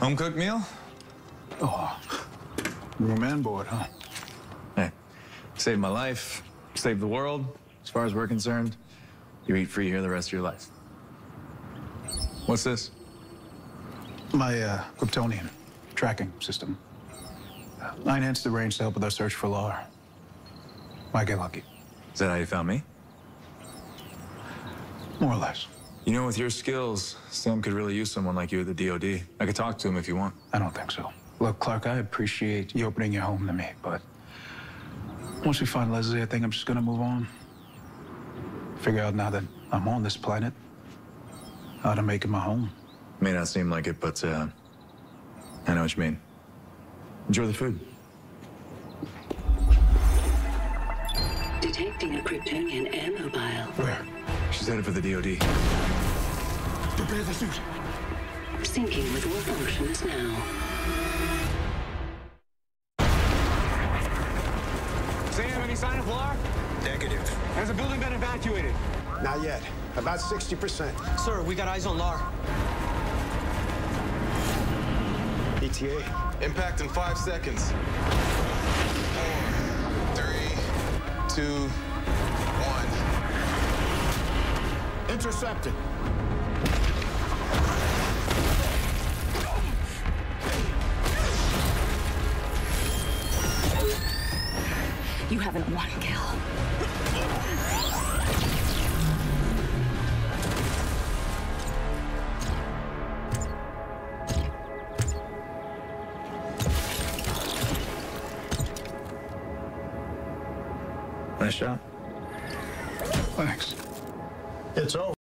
Home cooked meal? Oh, room and board, huh? Hey, saved my life, saved the world. As far as we're concerned, you eat free here the rest of your life. What's this? My uh, Kryptonian tracking system. I enhanced the range to help with our search for Larr. Might get lucky. Is that how you found me? More or less. You know, with your skills, Sam could really use someone like you at the DOD. I could talk to him if you want. I don't think so. Look, Clark, I appreciate you opening your home to me, but once we find Leslie, I think I'm just gonna move on. Figure out now that I'm on this planet how to make it my home. May not seem like it, but uh, I know what you mean. Enjoy the food. Detecting a Kryptonian air mobile. Where? She's headed for the DOD. Prepare the suit. Syncing with all functions now. Sam, any sign of Larr? Negative. Has the building been evacuated? Not yet. About 60%. Sir, we got eyes on Larr. ETA. Impact in five seconds. Four, three, two, Intercepted. You haven't one kill. Nice shot. Thanks. It's over.